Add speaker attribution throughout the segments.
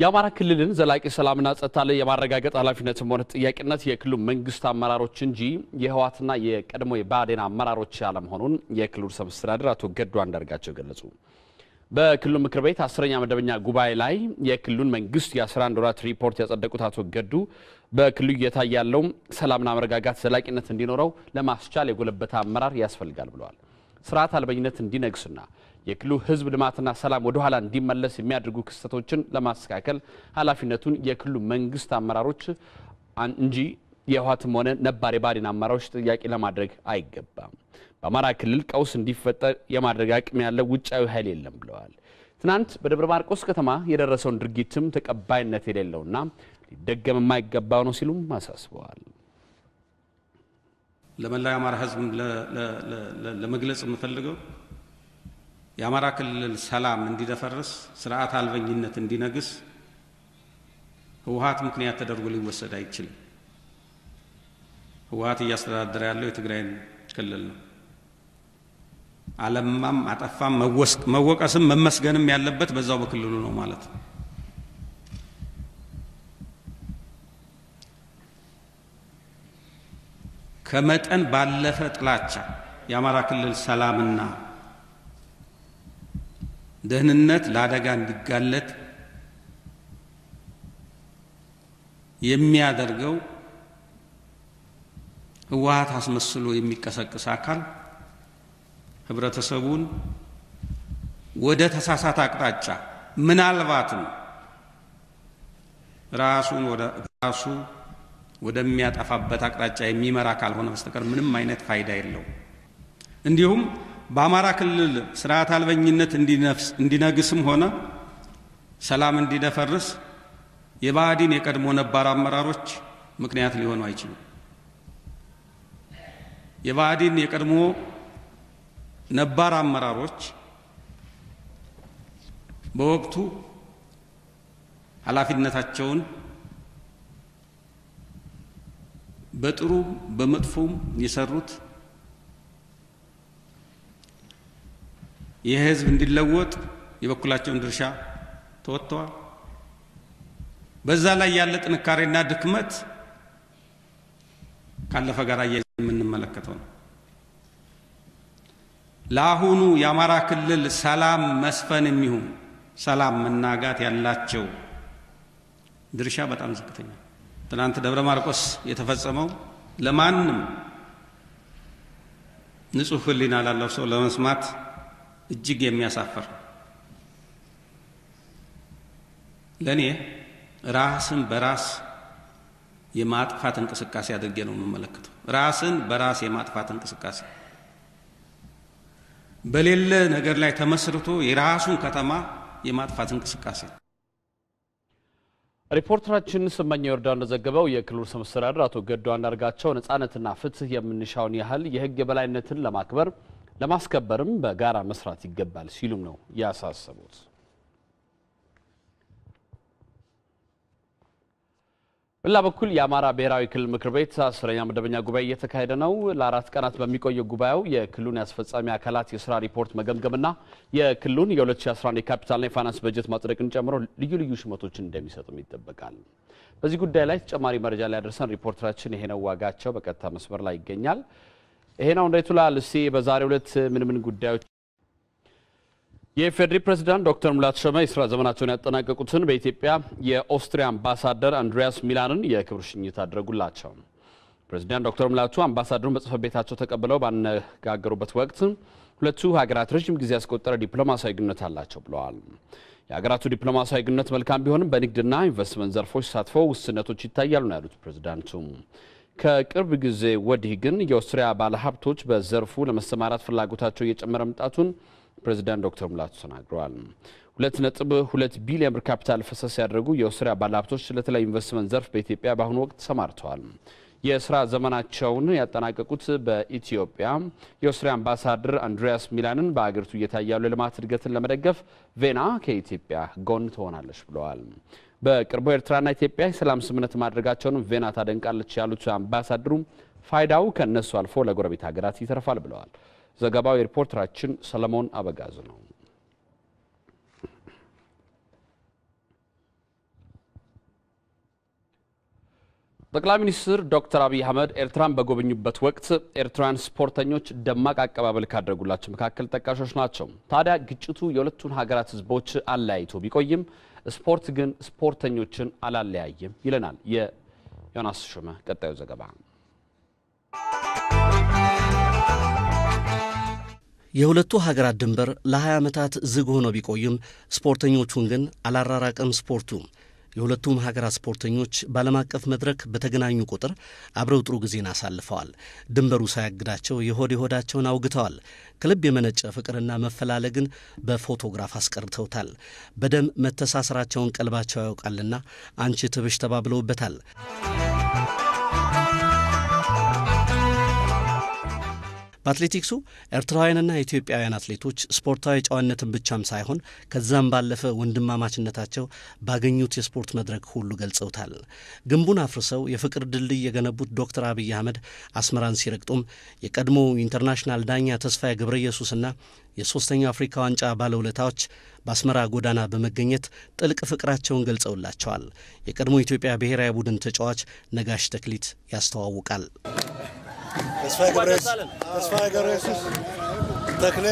Speaker 1: የአማራ ክልልን ዘላቂ ሰላምና ጸጥታ ላይ የማረጋገጥ ኃላፊነትም ሆነ ተጠያቂነት የክልሉ መንግስት አመራሮች እንጂ የህወሓትና የቀድሞ የብአዴን አመራሮች አለመሆኑን የክልሉ ርዕሰ መስተዳድር አቶ ገዱ አንዳርጋቸው ገለጹ። በክልሉ ምክር ቤት አስረኛ መደበኛ ጉባኤ ላይ የክልሉን መንግስት የ11 ወራት ሪፖርት ያጸደቁት አቶ ገዱ በክልሉ እየታየ ያለው ሰላምና መረጋጋት ዘላቂነት እንዲኖረው ለማስቻል የጎለበተ አመራር ያስፈልጋል ብለዋል። ስርዓት አልበኝነት እንዲነግስና የክልሉ ህዝብ ልማትና ሰላም ወደ ኋላ እንዲመለስ የሚያደርጉ ክስተቶችን ለማስተካከል ኃላፊነቱን የክልሉ መንግስት አመራሮች እንጂ የህወሓትም ሆነ ነባር የብአዴን አመራሮች ጥያቄ ለማድረግ አይገባም። በአማራ ክልል ቀውስ እንዲፈጠር የማድረግ አቅም ያለው ውጫዊ ኃይል የለም ብለዋል። ትናንት በደብረ ማርቆስ ከተማ የደረሰውን ድርጊትም ተቀባይነት የሌለውና ሊደገም የማይገባው ነው ሲሉም አሳስበዋል።
Speaker 2: ለመላው የአማራ ህዝብ ለመግለጽ የምፈልገው የአማራ ክልል ሰላም እንዲደፈርስ፣ ስርዓት አልበኝነት እንዲነግስ ህወሓት ምክንያት ተደርጎ ሊወሰድ አይችልም። ህወሓት እያስተዳደረ ያለው የትግራይን ክልል ነው። አለማም አጠፋም መወቀስም መመስገንም ያለበት በዛው በክልሉ ነው ማለት ነው። ከመጠን ባለፈ ጥላቻ የአማራ ክልል ሰላምና ደህንነት ለአደጋ እንዲጋለጥ የሚያደርገው ህወሓት አስመስሎ የሚቀሰቅስ አካል ህብረተሰቡን ወደ ተሳሳተ አቅጣጫ ምናልባትም ራሱን ወደ ራሱ ወደሚያጠፋበት አቅጣጫ የሚመራ ካልሆነ በስተቀር ምንም አይነት ፋይዳ የለው። እንዲሁም በአማራ ክልል ስርዓት አልበኝነት እንዲነግስም ሆነ ሰላም እንዲደፈርስ የብአዴን የቀድሞ ነባር አመራሮች ምክንያት ሊሆኑ አይችሉም። የብአዴን የቀድሞ ነባር አመራሮች በወቅቱ ኃላፊነታቸውን በጥሩ በመጥፎም የሰሩት ይህ ህዝብ እንዲለወጥ የበኩላቸውን ድርሻ ተወጥተዋል። በዛ ላይ ያለ ጥንካሬና ድክመት ካለፈ ጋር እያ የምንመለከተው ነው። ለአሁኑ የአማራ ክልል ሰላም መስፈን የሚሆን ሰላም መናጋት ያላቸው ድርሻ በጣም ዝቅተኛ። ትናንት ደብረ ማርቆስ የተፈጸመው ለማንም ንጹሕ ሕሊና ላለው ሰው ለመስማት እጅግ የሚያሳፍር ለእኔ ራስን በራስ የማጥፋት እንቅስቃሴ አድርጌ ነው የምመለከተው። ራስን በራስ የማጥፋት እንቅስቃሴ በሌለ ነገር ላይ ተመስርቶ የራሱን ከተማ የማጥፋት እንቅስቃሴ
Speaker 1: ሪፖርተራችን ስመኛ ወርዳው እንደዘገበው የክልሉ ርዕሰ መስተዳድር አቶ ገዱ አንዳርጋቸው ነጻነትና ፍትህ የምንሻውን ያህል የህግ የበላይነትን ለማክበር ለማስከበርም በጋራ መስራት ይገባል ሲሉም ነው ያሳሰቡት። በሌላ በኩል የአማራ ብሔራዊ ክልል ምክር ቤት አስረኛ መደበኛ ጉባኤ እየተካሄደ ነው። ለአራት ቀናት በሚቆየው ጉባኤው የክልሉን የአስፈጻሚ አካላት የስራ ሪፖርት መገምገምና የክልሉን የ2011 የካፒታልና የፋይናንስ በጀት ማጽደቅን ጨምሮ ልዩ ልዩ ሹመቶችን እንደሚሰጥም ይጠበቃል። በዚህ ጉዳይ ላይ ተጨማሪ መረጃ ሊያደርሰን ሪፖርተራችን ይሄነው ዋጋቸው በቀጥታ መስመር ላይ ይገኛል። ይሄነው እንዴት ውላል? እስቲ በዛሬው ዕለት ምን ምን ጉዳዮች የኢፌዴሪ ፕሬዝዳንት ዶክተር ሙላቱ ተሾመ የስራ ዘመናቸውን ያጠናቀቁትን በኢትዮጵያ የኦስትሪያ አምባሳደር አንድሪያስ ሚላንን የክብር ሽኝት አድረጉላቸው። ፕሬዝዳንት ዶክተር ሙላቱ አምባሳደሩን በጽህፈት ቤታቸው ተቀብለው ባነጋገሩበት ወቅት ሁለቱ ሀገራት ረዥም ጊዜ ያስቆጠረ ዲፕሎማሲያዊ ግንኙነት አላቸው ብለዋል። የሀገራቱ ዲፕሎማሲያዊ ግንኙነት መልካም ቢሆንም በንግድና ኢንቨስትመንት ዘርፎች ተሳትፎ ውስንነቶች ይታያሉ ነው ያሉት ፕሬዝዳንቱ። ከቅርብ ጊዜ ወዲህ ግን የኦስትሪያ ባለሀብቶች በዘርፉ ለመሰማራት ፍላጎታቸው እየጨመረ መምጣቱን ፕሬዚዳንት ዶክተር ሙላቱ ተናግረዋል። ሁለት ነጥብ ሁለት ቢሊዮን ብር ካፒታል ፈሰስ ያደረጉ የኦስትሪያ ባለሀብቶች ለተለያዩ ኢንቨስትመንት ዘርፍ በኢትዮጵያ በአሁኑ ወቅት ተሰማርተዋል። የስራ ዘመናቸውን ያጠናቀቁት በኢትዮጵያ የኦስትሪያ አምባሳደር አንድሪያስ ሚላንን በአገሪቱ እየታየ ያለው የልማት እድገትን ለመደገፍ ቬና ከኢትዮጵያ ጎን ትሆናለች ብለዋል። በቅርቡ ኤርትራና ኢትዮጵያ የሰላም ስምምነት ማድረጋቸውንም ቬና ታደንቃለች ያሉት አምባሳደሩም ፋይዳው ከእነሱ አልፎ ለጎረቤት ሀገራት ይተርፋል ብለዋል። ዘገባው የሪፖርተራችን ሰለሞን አበጋዝ ነው። ጠቅላይ ሚኒስትር ዶክተር አብይ አህመድ ኤርትራን በጎበኙበት ወቅት ኤርትራውያን ስፖርተኞች ደማቅ አቀባበል ካደረጉላቸው መካከል ጠቃሾች ናቸው። ታዲያ ግጭቱ የሁለቱን ሀገራት ህዝቦች አለያይቶ ቢቆይም ስፖርት ግን ስፖርተኞችን አላለያይም ይለናል የዮናስ ሹመ ቀጣዩ ዘገባ።
Speaker 3: የሁለቱ ሀገራት ድንበር ለ20 ዓመታት ዝግ ሆኖ ቢቆይም ስፖርተኞቹን ግን አላራራቀም ስፖርቱ። የሁለቱም ሀገራት ስፖርተኞች በዓለም አቀፍ መድረክ በተገናኙ ቁጥር አብረው ጥሩ ጊዜን አሳልፈዋል። ድንበሩ ሳያግዳቸው የሆድ የሆዳቸውን አውግተዋል። ከልብ የመነጨ ፍቅርና መፈላለግን በፎቶግራፍ አስቀርተውታል። በደም መተሳሰራቸውን ቀልባቸው ያውቃልና አንቺ ትብሽ ተባብለውበታል። በአትሌቲክሱ ኤርትራውያንና ኢትዮጵያውያን አትሌቶች ስፖርታዊ ጨዋነትን ብቻም ሳይሆን ከዛም ባለፈ ወንድማማችነታቸው ባገኙት የስፖርት መድረክ ሁሉ ገልጸውታል። ግንቡን አፍርሰው የፍቅር ድልድይ የገነቡት ዶክተር አብይ አህመድ አስመራን ሲረግጡም የቀድሞው international ዳኛ ተስፋዬ ገብረ ኢየሱስና የሶስተኛው አፍሪካ ዋንጫ ባለውለታዎች በአስመራ ጎዳና በመገኘት ጥልቅ ፍቅራቸውን ገልጸውላቸዋል። የቀድሞ ኢትዮጵያ ብሔራዊ ቡድን ተጫዋች ነጋሽ ተክሊት ያስተዋውቃል።
Speaker 4: ተስፋዬ ገብረ ኢየሱስ፣ ተክሌ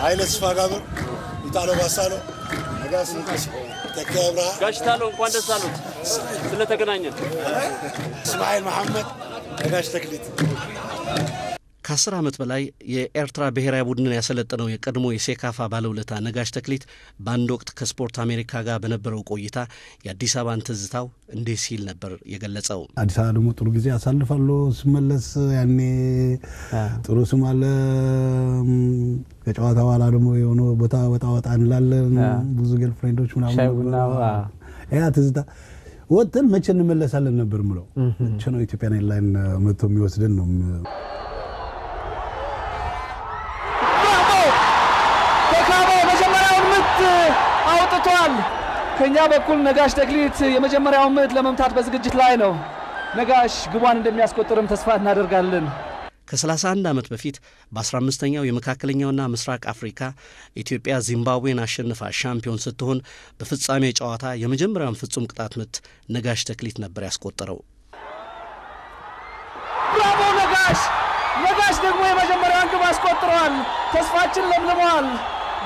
Speaker 4: ኃይለ ተስፋ ጋብር፣ ይጣሎ ባሳሎ፣
Speaker 5: ጋሽ ታሎ እንኳን ደስ አሉት ስለተገናኘን።
Speaker 4: እስማኤል መሐመድ፣ ነጋሽ ተክሊት
Speaker 3: ከአስር ዓመት በላይ የኤርትራ ብሔራዊ ቡድንን ያሰለጠነው የቀድሞ የሴካፋ ባለውለታ ነጋሽ ተክሊት በአንድ ወቅት ከስፖርት አሜሪካ ጋር በነበረው ቆይታ የአዲስ አበባን ትዝታው እንዲህ ሲል ነበር የገለጸው።
Speaker 6: አዲስ አበባ ደግሞ ጥሩ ጊዜ አሳልፋለሁ። ስመለስ ያኔ ጥሩ ስም አለ። ከጨዋታ በኋላ ደግሞ የሆነ ቦታ ወጣ ወጣ እንላለን። ብዙ girl friend ኦች ምናምን ያ ትዝታ ወጥተን መቼ እንመለሳለን ነበር ምለው። መቼ ነው Ethiopian Airline መጥቶ የሚወስደን ነው
Speaker 7: የመጀመሪያውን ምት አውጥቷል። ከኛ በኩል ነጋሽ ተክሊት የመጀመሪያውን ምት ለመምታት በዝግጅት ላይ ነው። ነጋሽ ግቧን እንደሚያስቆጥርም ተስፋ እናደርጋለን።
Speaker 3: ከ31 ዓመት በፊት በ15ኛው የመካከለኛውና ምስራቅ አፍሪካ ኢትዮጵያ ዚምባብዌን አሸንፋ ሻምፒዮን ስትሆን በፍጻሜ ጨዋታ የመጀመሪያውን ፍጹም ቅጣት ምት ነጋሽ ተክሊት ነበር ያስቆጠረው።
Speaker 7: ብራቮ ነጋሽ! ነጋሽ ደግሞ የመጀመሪያውን ግብ አስቆጥረዋል። ተስፋችን ለምልመዋል።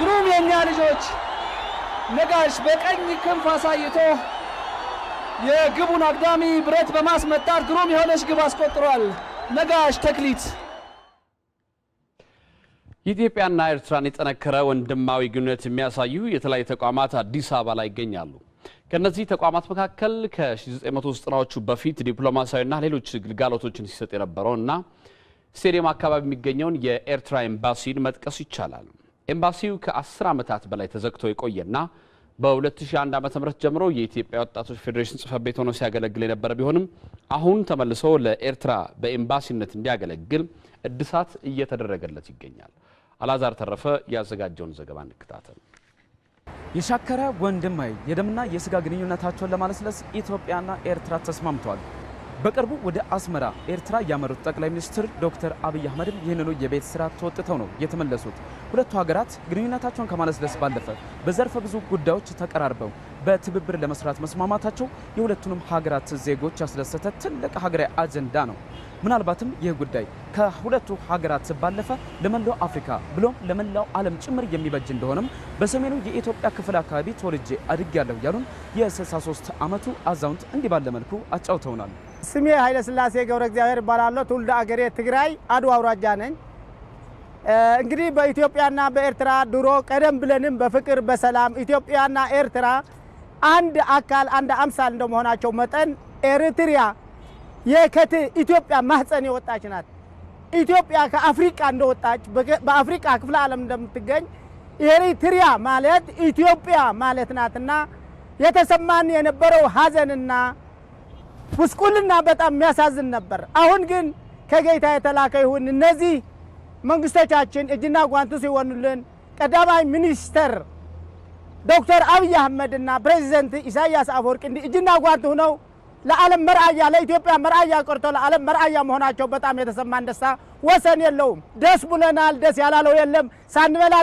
Speaker 7: ግሩም የእኛ ልጆች። ነጋሽ በቀኝ ክንፍ አሳይቶ የግቡን አግዳሚ ብረት በማስመታት ግሩም የሆነች ግብ አስቆጥሯል። ነጋሽ ተክሊት
Speaker 1: ኢትዮጵያና ኤርትራን የጠነከረ ወንድማዊ ግንኙነት የሚያሳዩ የተለያዩ ተቋማት አዲስ አበባ ላይ ይገኛሉ። ከእነዚህ ተቋማት መካከል ከ1990ዎቹ በፊት ዲፕሎማሲያዊና ሌሎች ግልጋሎቶችን ሲሰጥ የነበረው እና ስቴዲየም አካባቢ የሚገኘውን የኤርትራ ኤምባሲን መጥቀስ ይቻላል። ኤምባሲው ከ10 ዓመታት በላይ ተዘግቶ የቆየና በ2001 ዓ ም ጀምሮ የኢትዮጵያ ወጣቶች ፌዴሬሽን ጽሕፈት ቤት ሆኖ ሲያገለግል የነበረ ቢሆንም አሁን ተመልሶ ለኤርትራ በኤምባሲነት እንዲያገለግል እድሳት እየተደረገለት ይገኛል። አላዛር ተረፈ ያዘጋጀውን ዘገባ እንከታተል።
Speaker 5: የሻከረ ወንድማዊ የደምና የስጋ ግንኙነታቸውን ለማለስለስ ኢትዮጵያና ኤርትራ ተስማምተዋል። በቅርቡ ወደ አስመራ ኤርትራ ያመሩት ጠቅላይ ሚኒስትር ዶክተር አብይ አህመድም ይህንኑ የቤት ስራ ተወጥተው ነው የተመለሱት። ሁለቱ ሀገራት ግንኙነታቸውን ከማለስለስ ባለፈ በዘርፈ ብዙ ጉዳዮች ተቀራርበው በትብብር ለመስራት መስማማታቸው የሁለቱንም ሀገራት ዜጎች ያስደሰተ ትልቅ ሀገራዊ አጀንዳ ነው። ምናልባትም ይህ ጉዳይ ከሁለቱ ሀገራት ባለፈ ለመላው አፍሪካ ብሎም ለመላው ዓለም ጭምር የሚበጅ እንደሆነም በሰሜኑ የኢትዮጵያ ክፍል አካባቢ ተወልጄ አድጌያለሁ ያሉን የ63 ዓመቱ አዛውንት እንዲህ ባለ መልኩ አጫውተውናል።
Speaker 8: ስሜ ኃይለ ስላሴ ገብረ እግዚአብሔር እባላለሁ። ትውልደ አገሬ ትግራይ አድዋ አውራጃ ነኝ። እንግዲህ በኢትዮጵያና በኤርትራ ድሮ ቀደም ብለንም በፍቅር በሰላም ኢትዮጵያና ኤርትራ አንድ አካል አንድ አምሳል እንደመሆናቸው መጠን ኤርትሪያ የከት ኢትዮጵያ ማህፀን የወጣች ናት። ኢትዮጵያ ከአፍሪቃ እንደወጣች በአፍሪቃ ክፍለ ዓለም እንደምትገኝ ኤሪትሪያ ማለት ኢትዮጵያ ማለት ናትና የተሰማን የነበረው ሀዘንና ጉስቁልና በጣም የሚያሳዝን ነበር። አሁን ግን ከጌታ የተላከ ይሁን እነዚህ መንግስቶቻችን እጅና ጓንቱ ሲሆኑልን ቀዳማይ ሚኒስተር ዶክተር አብይ አህመድና ፕሬዚደንት ኢሳያስ አፈወርቂ እንዲህ እጅና ጓንቱ ሆነው ለዓለም መርአያ ለኢትዮጵያ መርአያ ቆርቶ ለዓለም መርአያ መሆናቸው በጣም የተሰማን ደስታ ወሰን የለውም። ደስ ብሎናል። ደስ ያላለው የለም ሳንበላ